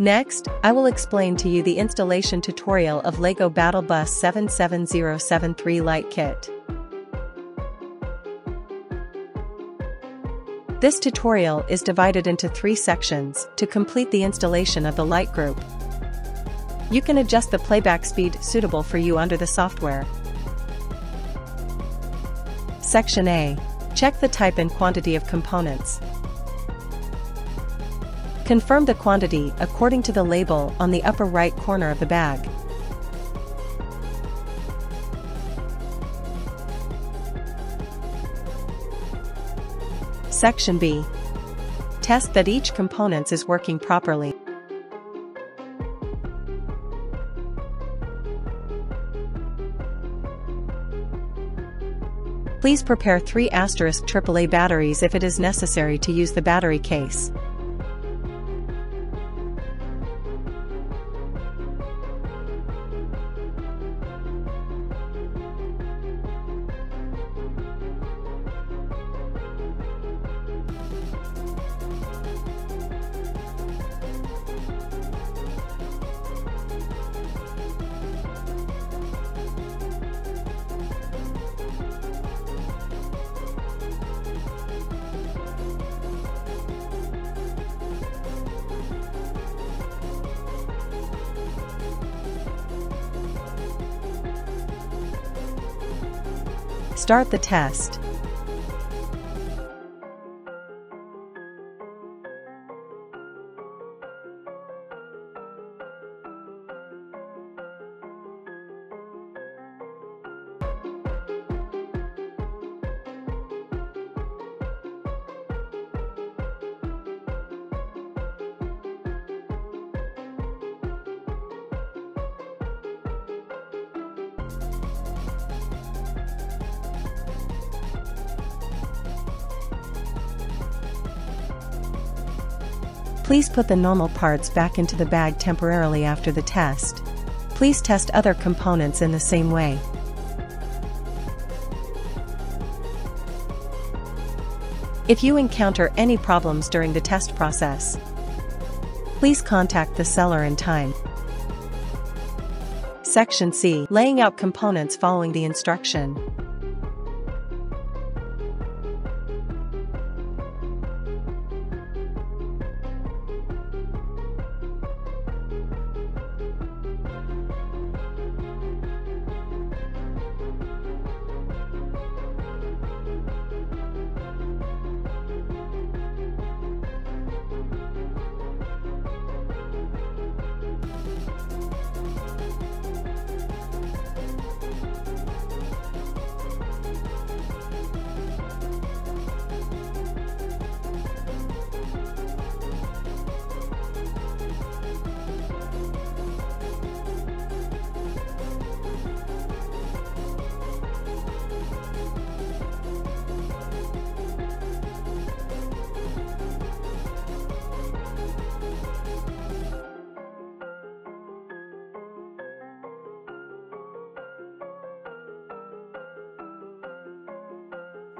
Next, I will explain to you the installation tutorial of LEGO Battle Bus 77073 Light Kit. This tutorial is divided into three sections to complete the installation of the light group. You can adjust the playback speed suitable for you under the software. Section A. Check the type and quantity of components. Confirm the quantity according to the label on the upper right corner of the bag. Section B. Test that each component is working properly. Please prepare 3 asterisk AAA batteries if it is necessary to use the battery case. Start the test. Please put the normal parts back into the bag temporarily after the test. Please test other components in the same way. If you encounter any problems during the test process, please contact the seller in time. Section C. Laying out components following the instruction.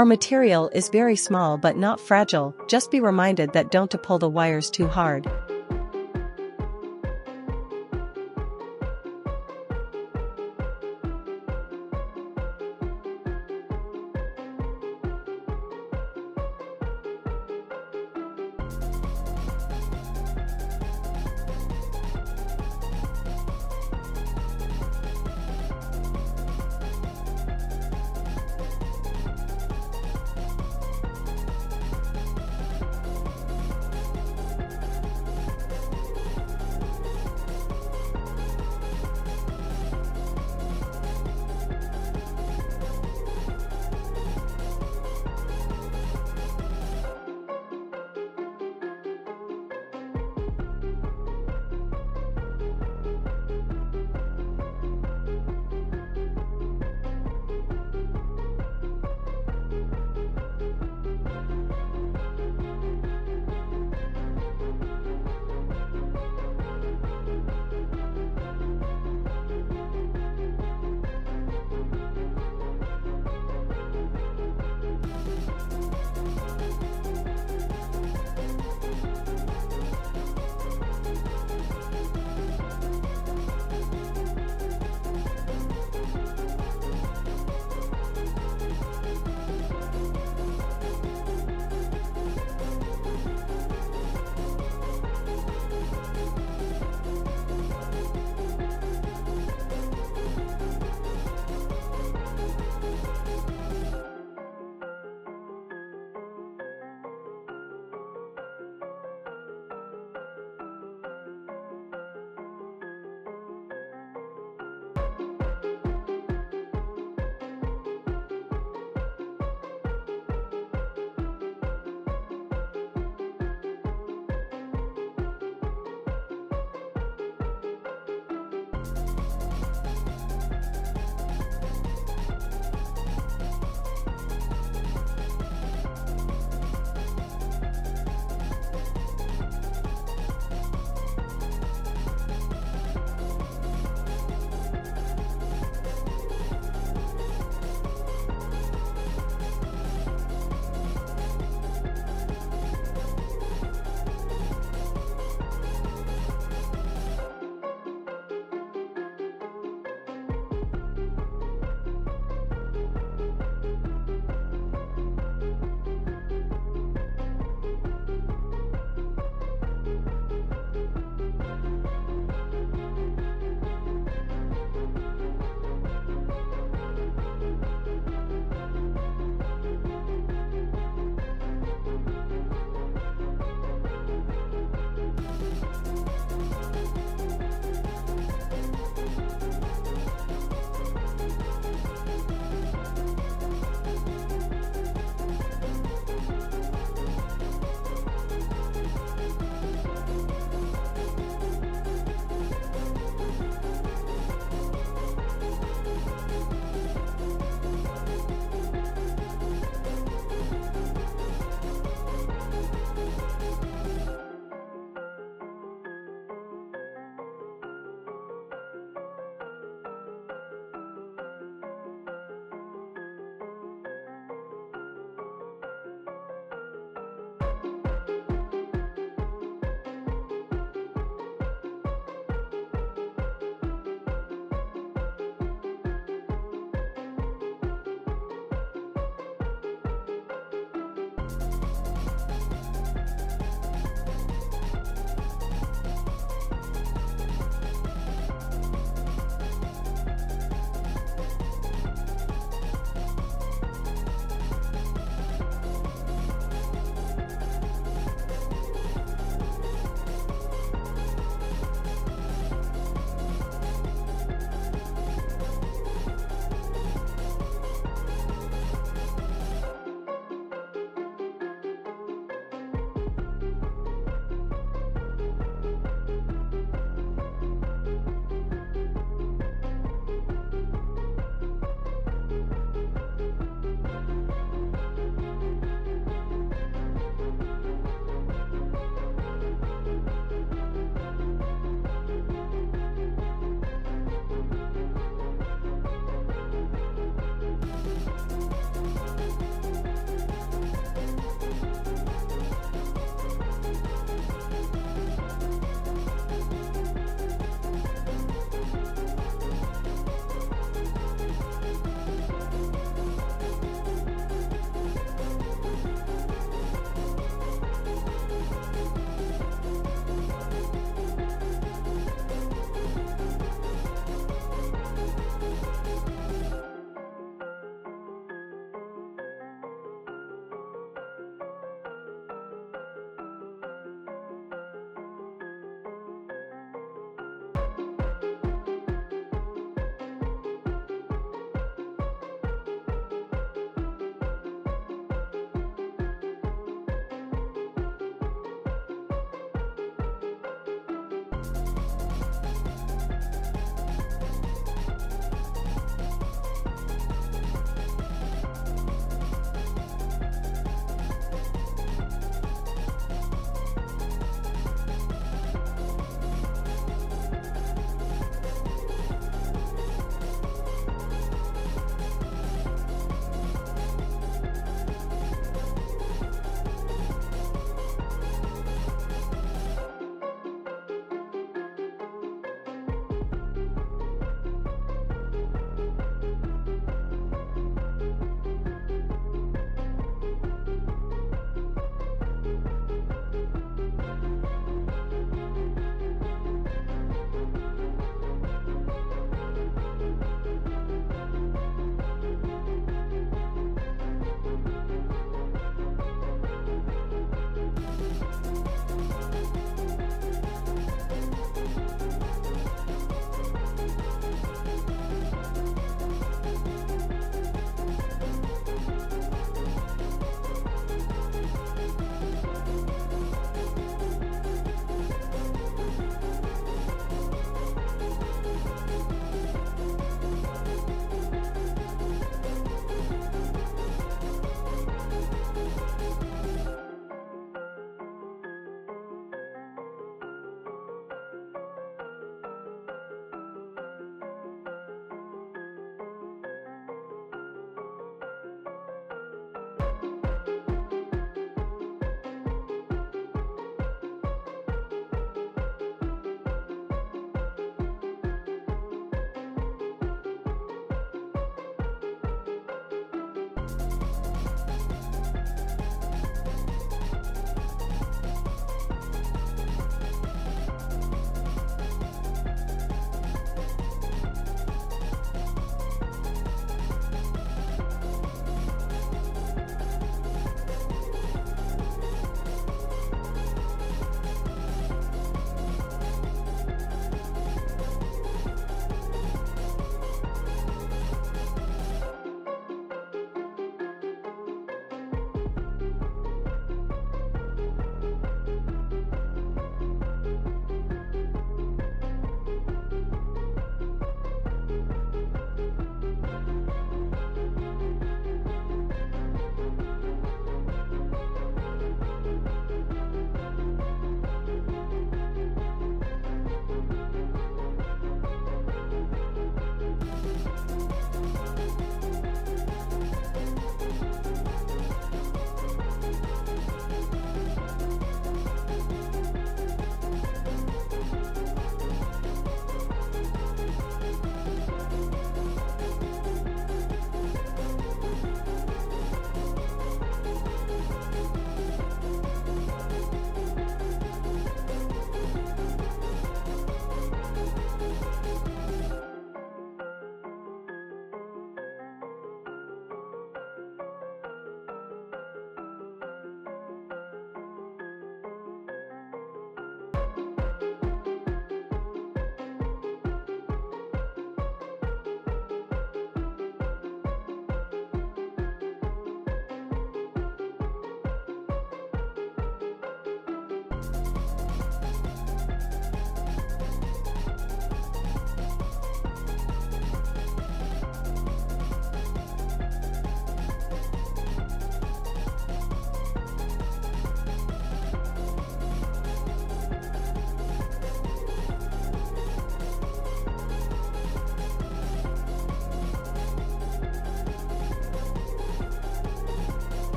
Our material is very small but not fragile, just be reminded that don't to pull the wires too hard.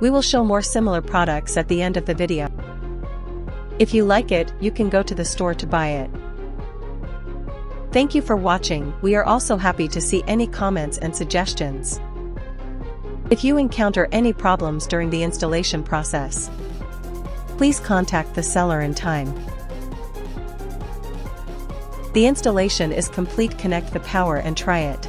We will show more similar products at the end of the video. If you like it, you can go to the store to buy it. Thank you for watching, we are also happy to see any comments and suggestions. If you encounter any problems during the installation process, please contact the seller in time. The installation is complete connect the power and try it.